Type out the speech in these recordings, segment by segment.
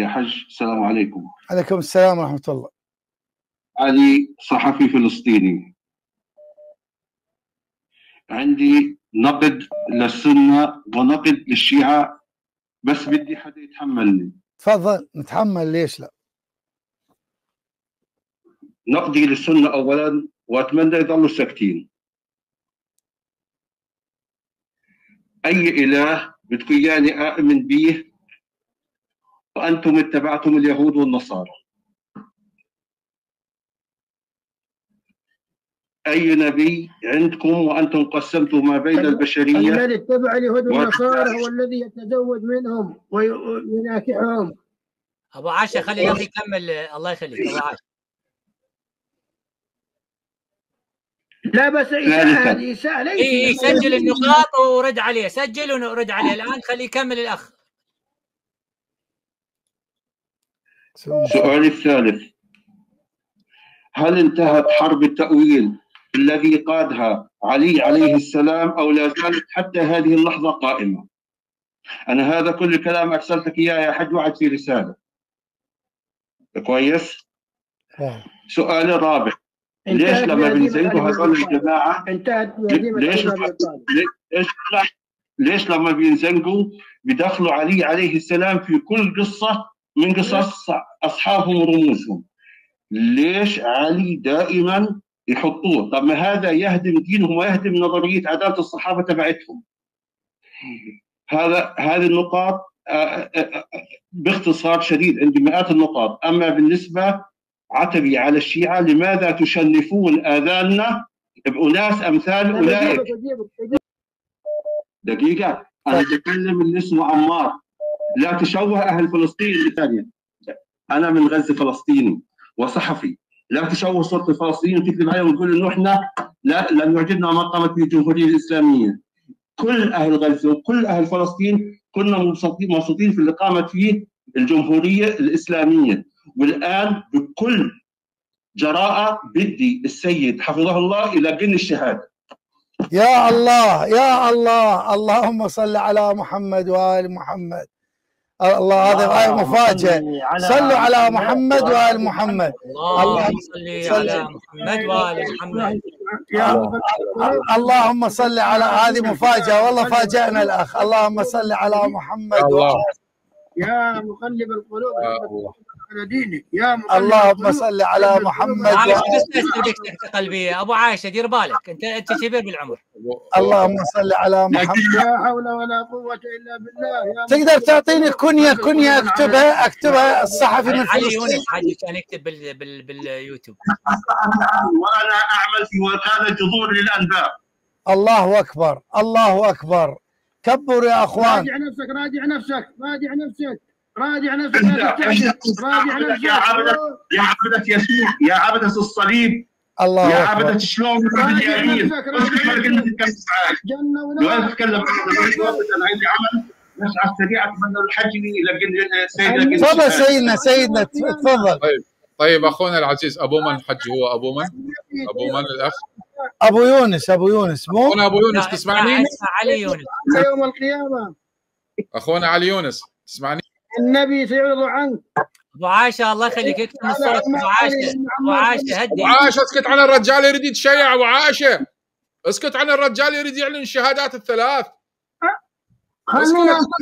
يا حج السلام عليكم. عليكم السلام ورحمة الله. علي صحفي فلسطيني. عندي نقد للسنة ونقد للشيعة بس بدي حدا يتحملني. تفضل نتحمل ليش لا؟ نقدي للسنة أولا وأتمنى يضلوا ساكتين. أي إله بدكم إياني آمن به وأنتم اتبعتم اليهود والنصارى. أي نبي عندكم وأنتم قسمتم ما بين البشرية الذي اتبع اليهود والنصارى هو الذي يتزوج منهم ويناكحهم. أبو عاشا خلي الاخ يكمل. الله يخليك أبو عاشا لا بس إساءة هذه إساءة ليس اي إي، سجل النقاط ورد عليه. سجل ورد عليه الآن خليه يكمل الأخ. السؤال الثالث. هل انتهت حرب التأويل الذي قادها علي عليه السلام أو لا زالت حتى هذه اللحظة قائمة؟ أنا هذا كل الكلام أرسلتك إياه يا حج وعد في رسالة. كويس؟ واو. سؤال الرابع ليش لما بهزيمة بينزنقوا علي بن هذول. الجماعة؟ انتهت ليش. ليش ليش لما بينزنقوا بدخلوا علي عليه السلام في كل قصة من قصص أصحابهم ورموزهم ليش علي دائما يحطوه طب ما هذا يهدم دينهم ويهدم نظرية عدالة الصحابة تبعتهم هذا هذه النقاط آه، آه، آه، باختصار شديد عندي مئات النقاط أما بالنسبة عتبي على الشيعة لماذا تشنفون آذاننا بأناس أمثال أولئك أجيبك- أجيبك- أجيبك. دقيقة أنا بتكلم اللي اسمه عمار لا تشوه أهل فلسطين الثانية أنا من غزة فلسطيني وصحفي. لا تشوه صورة الفلسطينيين وتكذب عليهم وتقول إنه إحنا لا لم يعجبنا ما قامت به الجمهورية الإسلامية. كل أهل غزة وكل أهل فلسطين كنا مبسوطين مبسوطين في اللي قامت فيه الجمهورية الإسلامية. والآن بكل جراءة بدي السيد حفظه الله يلقني الشهادة. يا الله يا الله اللهم صل على محمد وآل محمد. الله هذا غاية مفاجأة. صلوا على محمد وآل محمد. اللهم صل على محمد وآل محمد. يا اللهم صل على هذه مفاجأة. والله فاجأنا الأخ اللهم صل على محمد. يا مقلب القلوب. يا الله. على دينك يا اللهم. صل على محمد بس سكتة قلبية أبو عايشة دير بالك. انت أنت كبير بالعمر. اللهم صل على محمد لا حول ولا قوة إلا بالله. يا تقدر تعطيني كنية كنية اكتبها أكتبها الصحفي من علي فلسطين يونس حاجي كان يكتب بال بال باليوتيوب. وأنا أعمل في وكالة جذور للأنباء. الله أكبر الله أكبر. كبروا يا أخوان. راجع نفسك راجع نفسك راجع نفسك. راجع نفسك. راجع يا عبدة يا عبدة يسوع يا عبدة الصليب. الله يا عبدة شلون؟ راجع نفسك، معك جنة لو ونار أنا اتكلم أنا عندي عمل. بس على السريع أتمنى الحج السيد يلاقي تفضل سيدنا. سيدنا تفضل. طيب أخونا العزيز أبو من الحج هو أبو من؟ أبو من الأخ؟ أبو يونس أبو يونس مو؟ أخونا أبو يونس تسمعني؟ علي يونس. يوم القيامة. أخونا علي يونس تسمعني؟ النبي سيعرض عنك. أبو عاشه الله يخليك اكتب الصوت أبو عاشه أبو عاشه هدي. وعاشه اسكت عن الرجال يريد يتشيع وعاشه اسكت عن الرجال يريد يعلن الشهادات الثلاث. خلينا انصح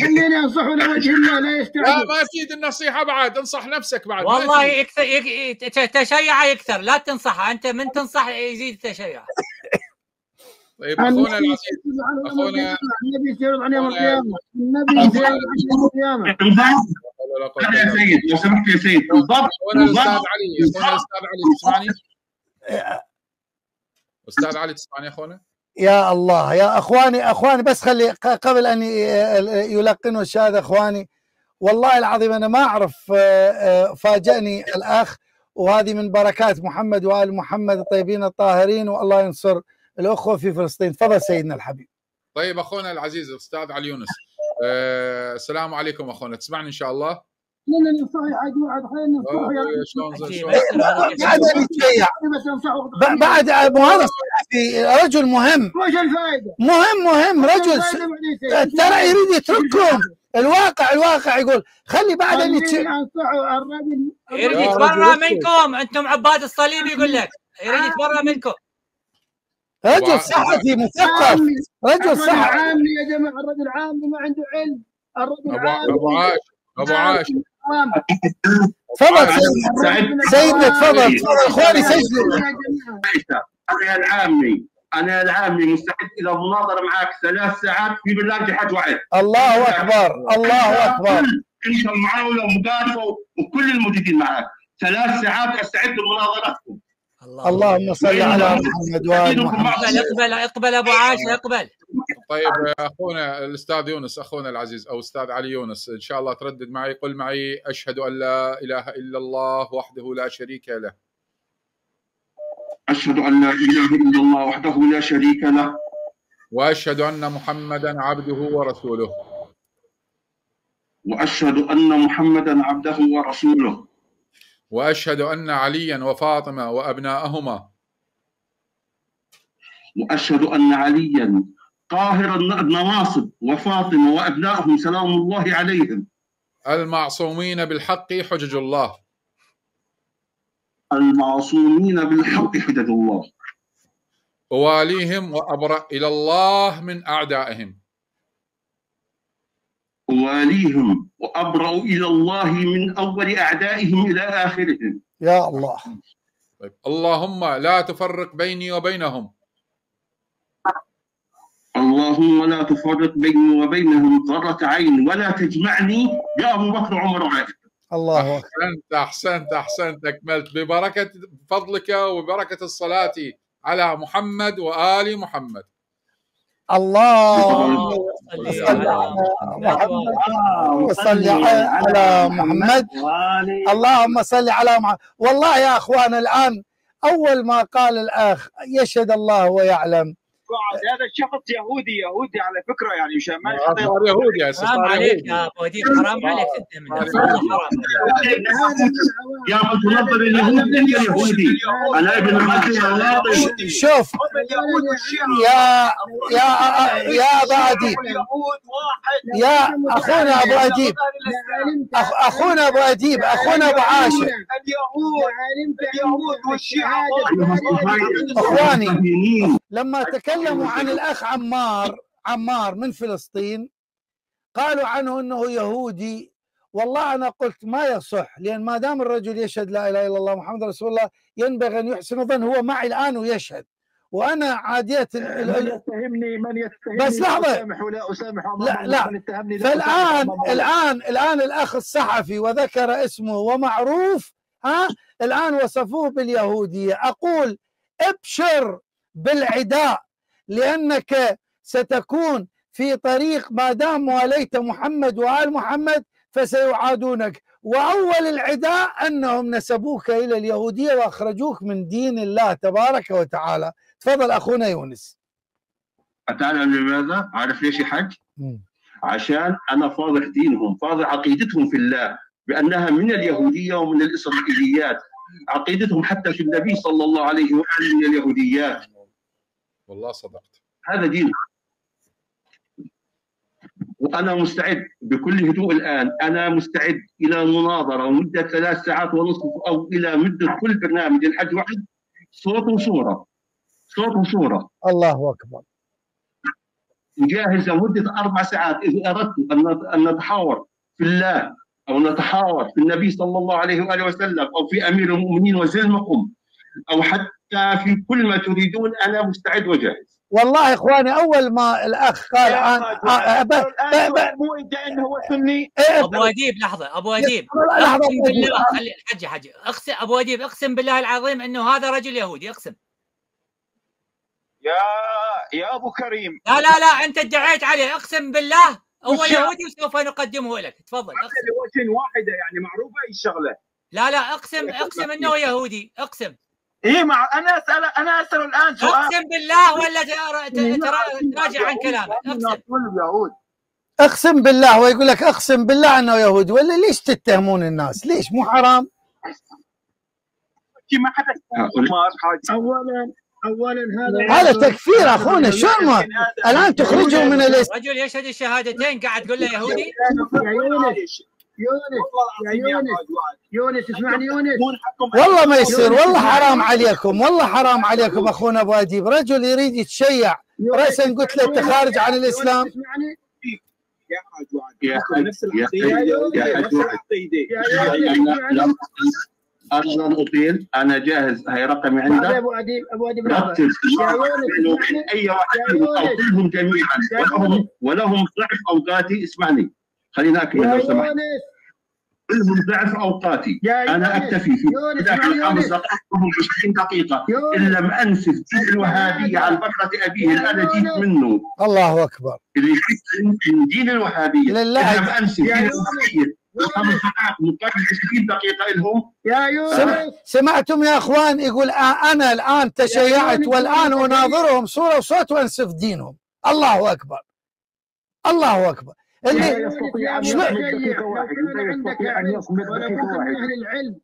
خليني انصح لوجه الله لا لا يستعجل ما يفيد النصيحه بعد انصح نفسك بعد والله. يكثر يك... تشيع يكثر لا تنصحه. أنت من تنصح يزيد التشيع طيب أخونا العزيز أخونا أخونا- النبي سيعرض عن يوم القيامة النبي سيعرض عن يوم هذا يا. سيد لو سمحت يا سيد بالضبط أخونا الاستاذ علي أخونا الاستاذ علي تسمعني؟ أستاذ علي تسمعني أخونا؟ يا الله يا أخواني أخواني بس خلي قبل أن يلقنوا الشهاده أخواني والله العظيم أنا ما أعرف آه، آه، فاجأني الأخ وهذه من بركات محمد وآل محمد الطيبين الطاهرين والله ينصر الاخوه في فلسطين. تفضل سيدنا الحبيب. طيب أخونا العزيز الاستاذ علي يونس. آه السلام عليكم أخونا. تسمعني إن شاء الله؟ هذا بعد هذا صحفي رجل مهم؟ مهم مهم رجل؟ ترى يريد يترككم. الواقع الواقع يقول خلي بعد الرجل. يريد يتبرى. منكم. أنتم عباد الصليب يقول لك. يريد يتبرى منكم. رجل صحفي مثقف. رجل صحفي. عامي يا جماعة الرجل عامي ما عنده علم. الرجل ابو عامي أبو عاش أبو عاش. عامي. تفضل سيدنا. تفضل تفضل إخواني سجلوا. أنا العامي أنا العامي مستعد إلى مناظرة معك ثلاث ساعات في برنامج حج وعد الله أكبر الله أكبر. انت المعاونه ومقاطعة وكل الموجودين معك ثلاث ساعات أستعد لمناظرتكم. اللهم صل على محمد وآل محمد. اقبل أقبل أقبل أبو عاشه أقبل. طيب أخونا الأستاذ يونس أخونا العزيز أو أستاذ علي يونس إن شاء الله تردد معي. قل معي أشهد أن لا إله إلا الله وحده لا شريك له. أشهد أن لا إله إلا الله وحده لا شريك له. وأشهد أن محمدا عبده ورسوله. وأشهد أن محمدا عبده ورسوله. وأشهد أن عليا وفاطمة وأبناءهما. وأشهد أن عليا. قاهر النواصب وفاطمة وأبنائهم سلام الله عليهم. المعصومين بالحق حجج الله. المعصومين بالحق حجج الله. أواليهم وأبرأ إلى الله من أعدائهم. واليهم وأبرأ إلى الله من أول أعدائهم إلى آخرهم. يا الله. طيب. اللهم لا تفرق بيني وبينهم. اللهم لا تفرق بيني وبينهم. طرة عين ولا تجمعني. بأبو بكر وعمر وعائشة الله. اكبر أحسنت أحسنت أحسنت. أكملت. ببركة فضلك وبركة الصلاة على محمد وآل محمد. اللهم صل على على محمد اللهم صل على محمد. والله يا أخوان الآن أول ما قال الأخ يشهد الله ويعلم. قاعد هذا الشخص يهودي يهودي على فكره يعني مش ما صار يهودي يا حرام عليك يا ابو اديب حرام عليك انت من يا من تنظر اليهود انت يهودي أنا ابن الواطي شوف يا يا يا ابا اديب يا اخونا ابو اديب أخ اخونا ابو اديب اخونا ابو عاشر اليهود اليهود إخواني. المستهينين لما تكلموا عن الأخ عمار عمار من فلسطين قالوا عنه إنه يهودي والله أنا قلت ما يصح لأن ما دام الرجل يشهد لا إله إلا الله محمد رسول الله ينبغي أن يحسن الظن هو معي الآن ويشهد وأنا عادية من يتهمني من يتهمني بس لحظة. أسامح ولا أسامح لا، لا. من يتهمني لا أسامح الله. الان الآن الأخ الصحفي وذكر اسمه ومعروف ها الآن وصفوه باليهودية أقول ابشر بالعداء لأنك ستكون في طريق ما دام واليت محمد وآل محمد فسيعادونك وأول العداء أنهم نسبوك إلى اليهودية وأخرجوك من دين الله تبارك وتعالى تفضل أخونا يونس تعلم لماذا؟ عارف ليش يحج؟ مم. عشان أنا فاضح دينهم فاضح عقيدتهم في الله بأنها من اليهودية ومن الإسرائيليات عقيدتهم حتى في النبي صلى الله عليه وآله من اليهوديات والله صدقت. هذا دين. وأنا مستعد بكل هدوء الآن. أنا مستعد إلى مناظرة مدة ثلاث ساعات ونصف أو إلى مدة كل برنامج الحج واحد صوت وصورة. صوت وصورة. الله أكبر. جاهز لمده أربع ساعات. اذا أردت أن أن نتحاور في الله أو نتحاور في النبي صلى الله عليه وآله وسلم أو في أمير المؤمنين وزلمكم أو حتى في كل ما تريدون أنا مستعد وجاهز. والله إخواني أول ما الأخ قال عن الآن ب- ب- مو إنت إنه هو سني. إيه، أبو أديب لحظة أبو أديب. لحظة، أقسم بالله خلي حجي حجي. اقسم أبو أديب أقسم بالله العظيم إنه هذا رجل يهودي أقسم. يا يا أبو كريم. لا لا لا أنت ادعيت عليه أقسم بالله. هو يهودي وسوف نقدمه لك. تفضل أقسم. لوجه واحدة يعني معروفة الشغلة. لا لا أقسم أقسم. إنه يهودي أقسم. إيه مع أنا اسال أنا أسأل الآن سؤال. أقسم بالله ولا ترا- ترا- تراجع عن كلامك. أقسم. أقسم بالله ويقول لك أقسم بالله إنه يهودي ولا ليش تتهمون الناس؟ ليش؟ مو حرام؟ ما حدا اولا اولا هذا هذا تكفير أخونا شلون ما الآن تخرجهم من الاسلام رجل يشهد الشهادتين قاعد تقول له يهودي؟ يونس يونس يا يونس يونس اسمعني يونس. والله ما يصير والله حرام عليكم والله حرام عليكم أخونا أبو أديب. رجل يريد يتشيع. راسا قلت له أنت خارج عن الإسلام. اسمعني. يا حاج وعد يا نفس العقيدة. أطيل. أنا جاهز. هاي رقمي عندك. أبو أديب أبو أديب اسمعني. أي واحد يا فيهم أو يونس. كلهم جميعا. يا ولهم ولهم ضعف أوقاتي اسمعني. خلينا اكمل يا لو سمحت. يونس. كلهم ضعف أوقاتي. أنا. أكتفي في ذاك الخمس يونس. دقائق وهم 20 دقيقة. إن لم أنسف دين الوهابيه عن بكره ابيه اللي أنا جيت منه. الله أكبر. اللي جيت من دين الوهابيه لله. ان لم أنسف يا دين يونس. الوهابيه خمس دقائق مقابل 20 دقيقة لهم يا يونس. سمعتم يا أخوان يقول آه أنا الآن تشيعت والآن أناظرهم صورة وصوت وأنسف دينهم. الله أكبر. الله أكبر. اللي يا شلون- مشيع لو كان عندك علم ولكنت من أهل العلم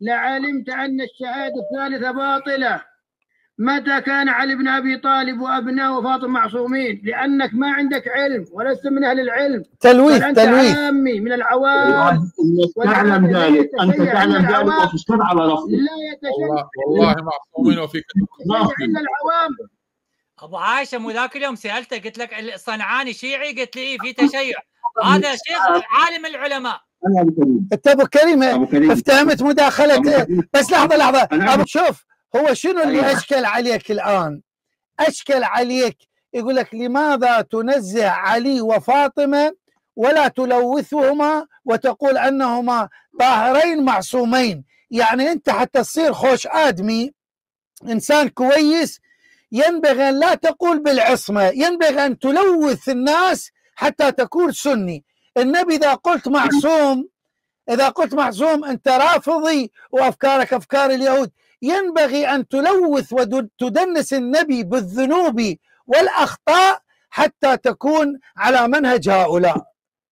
لعلمت ان الشهاده الثالثه باطله متى كان علي بن ابي طالب وابناء فاطمه معصومين لانك ما عندك علم ولست من أهل العلم تلويث تلويث عامي من العوام تعلم ذلك انت تعلم ذلك وتصر على رفضه لا يتشدد والله معصومين وفي عند العوام أبو عايشة مو ذاك اليوم سالته قلت لك الصنعاني شيعي؟ قلت لي إيه في تشيع. هذا شيخ عالم العلماء. أنت أبو كريم؟ افتهمت كريم. بس لحظة لحظة. أبو شوف هو شنو اللي أيوة. أشكل عليك الآن؟ أشكل عليك يقول لك لماذا تنزه علي وفاطمة ولا تلوثهما وتقول أنهما طاهرين معصومين، يعني أنت حتى تصير خوش آدمي إنسان كويس ينبغي أن لا تقول بالعصمة، ينبغي أن تلوث الناس حتى تكون سني، النبي إذا قلت معصوم إذا قلت معصوم أنت رافضي وأفكارك أفكار اليهود ينبغي أن تلوث وتدنس النبي بالذنوب والأخطاء حتى تكون على منهج هؤلاء.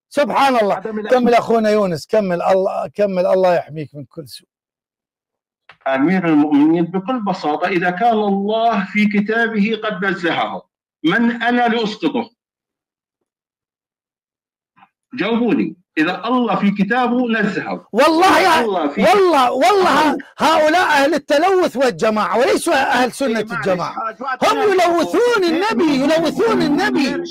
سبحان الله. كمل أخونا يونس كمل الله كمل الله يحميك من كل سوء. أمير المؤمنين بكل بساطة إذا كان الله في كتابه قد نزهه. من أنا لاسقطه؟ جاوبوني. إذا الله في كتابه نزهه. والله يا الله في والله والله هؤلاء أهل التلوث والجماعة وليسوا أهل سنة الجماعة. هم يلوثون النبي يلوثون النبي.